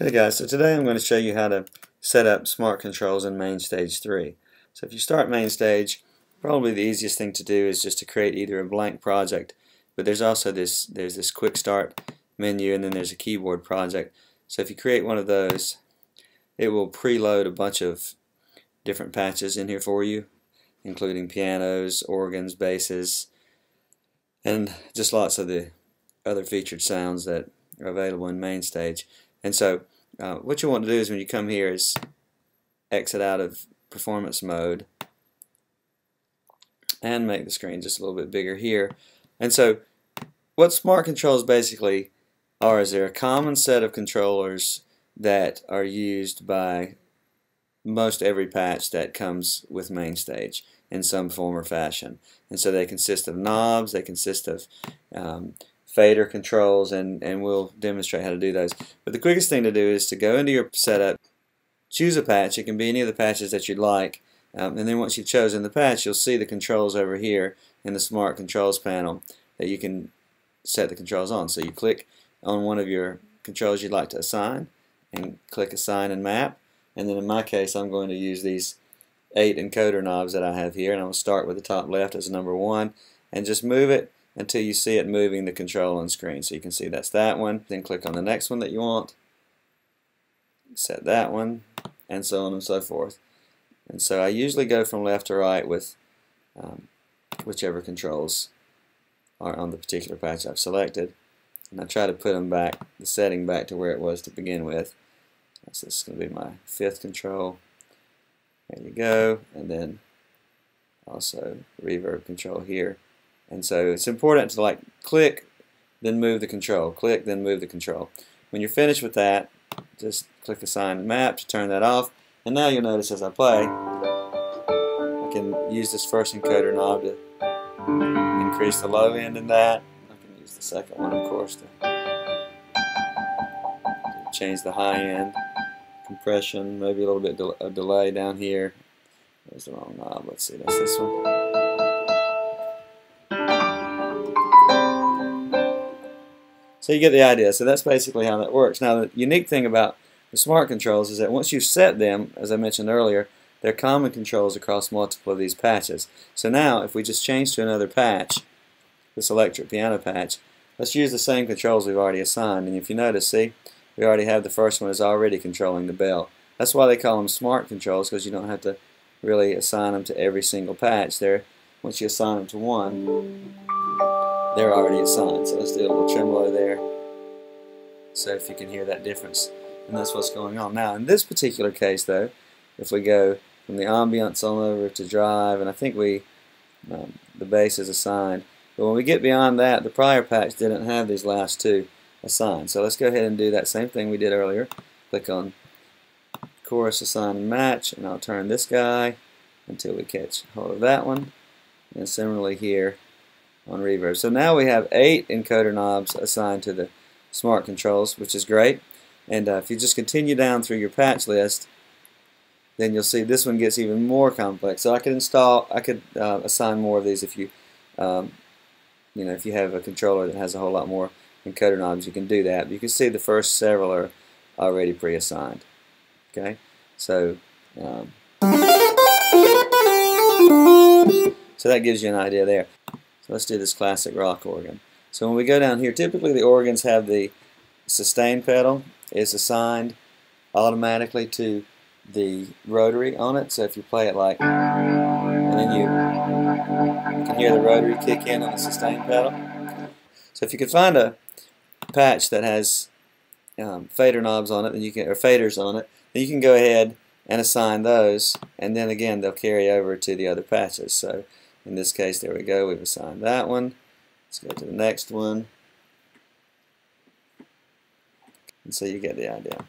Okay guys, so today I'm going to show you how to set up smart controls in MainStage 3. So if you start MainStage, probably the easiest thing to do is just to create either a blank project, but there's also this there's this quick start menu and then there's a keyboard project. So if you create one of those, it will preload a bunch of different patches in here for you, including pianos, organs, basses, and just lots of the other featured sounds that are available in MainStage. And so uh, what you want to do is when you come here is exit out of performance mode and make the screen just a little bit bigger here. And so what smart controls basically are is they're a common set of controllers that are used by most every patch that comes with MainStage in some form or fashion. And so they consist of knobs, they consist of um, fader controls and, and we'll demonstrate how to do those. But the quickest thing to do is to go into your setup, choose a patch, it can be any of the patches that you'd like, um, and then once you've chosen the patch you'll see the controls over here in the Smart Controls panel that you can set the controls on. So you click on one of your controls you'd like to assign and click assign and map and then in my case I'm going to use these eight encoder knobs that I have here and I'm going to start with the top left as number one and just move it until you see it moving the control on screen. So you can see that's that one. Then click on the next one that you want. Set that one and so on and so forth. And so I usually go from left to right with um, whichever controls are on the particular patch I've selected. And I try to put them back, the setting back to where it was to begin with. So this is going to be my fifth control. There you go. And then also reverb control here. And so it's important to like click, then move the control, click, then move the control. When you're finished with that, just click assign map to turn that off. And now you'll notice as I play, I can use this first encoder knob to increase the low end in that. I can use the second one, of course, to change the high end compression, maybe a little bit of delay down here. There's the wrong knob. Let's see, that's this one. So you get the idea. So that's basically how that works. Now the unique thing about the smart controls is that once you set them, as I mentioned earlier, they're common controls across multiple of these patches. So now if we just change to another patch, this electric piano patch, let's use the same controls we've already assigned. And if you notice, see, we already have the first one is already controlling the bell. That's why they call them smart controls because you don't have to really assign them to every single patch. They're, once you assign them to one, they're already assigned. So let's do a little tremolo there. So if you can hear that difference. And that's what's going on. Now in this particular case though, if we go from the ambiance on over to drive, and I think we, um, the bass is assigned. But when we get beyond that, the prior patch didn't have these last two assigned. So let's go ahead and do that same thing we did earlier. Click on chorus assign and map, and I'll turn this guy until we catch hold of that one. And similarly here, on reverb. So now we have eight encoder knobs assigned to the smart controls, which is great. And uh, if you just continue down through your patch list, then you'll see this one gets even more complex. So I could install, I could uh, assign more of these if you, um, you know, if you have a controller that has a whole lot more encoder knobs, you can do that. But you can see the first several are already pre-assigned. Okay, so um, so that gives you an idea there. So let's do this classic rock organ. So when we go down here, typically the organs have the sustain pedal is assigned automatically to the rotary on it. So if you play it like, and then you, can hear the rotary kick in on the sustain pedal. So if you could find a patch that has um, fader knobs on it, then you can, or faders on it, then you can go ahead and assign those, and then again they'll carry over to the other patches. So in this case, there we go, we've assigned that one. Let's go to the next one. And so you get the idea.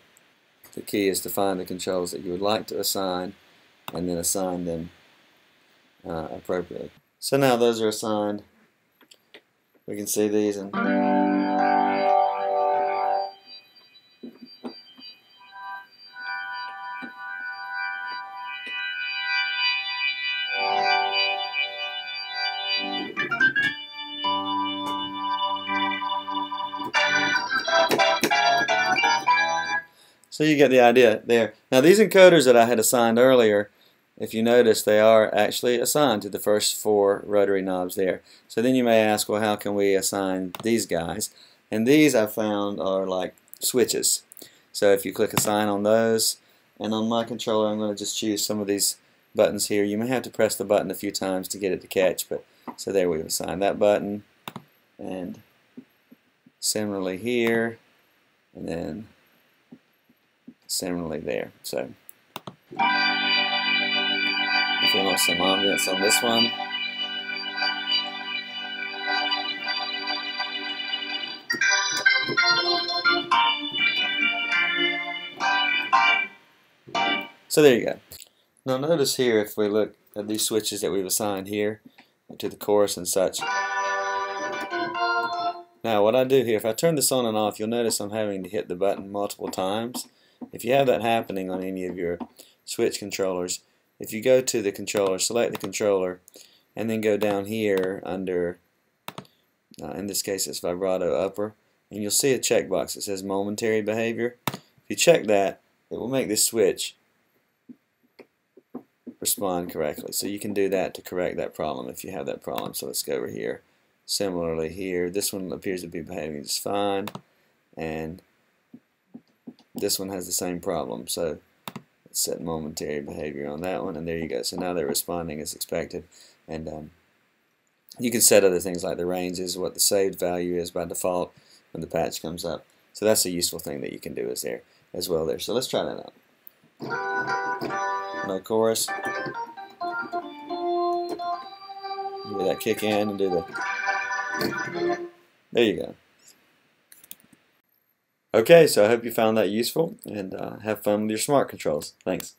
The key is to find the controls that you would like to assign and then assign them uh, appropriately. So now those are assigned. We can see these and So you get the idea there. Now these encoders that I had assigned earlier, if you notice, they are actually assigned to the first four rotary knobs there. So then you may ask, well, how can we assign these guys? And these I found are like switches. So if you click assign on those, and on my controller I'm going to just choose some of these buttons here. You may have to press the button a few times to get it to catch, but so there we've assigned that button, and similarly here, and then similarly there. So if we want some ambience on this one, So there you go. Now notice here if we look at these switches that we've assigned here to the chorus and such. Now what I do here, if I turn this on and off, you'll notice I'm having to hit the button multiple times. If you have that happening on any of your switch controllers, if you go to the controller, select the controller, and then go down here under, uh, in this case it's vibrato upper, and you'll see a checkbox that says momentary behavior. If you check that, it will make this switch respond correctly. So you can do that to correct that problem if you have that problem. So let's go over here. Similarly here, this one appears to be behaving just fine, and this one has the same problem. So set momentary behavior on that one, and there you go. So now they're responding as expected. And um, you can set other things like the range is what the saved value is by default when the patch comes up. So that's a useful thing that you can do is there as well there. So let's try that out no chorus. Do that kick in and do the. There you go. Okay, so I hope you found that useful and uh, have fun with your smart controls. Thanks.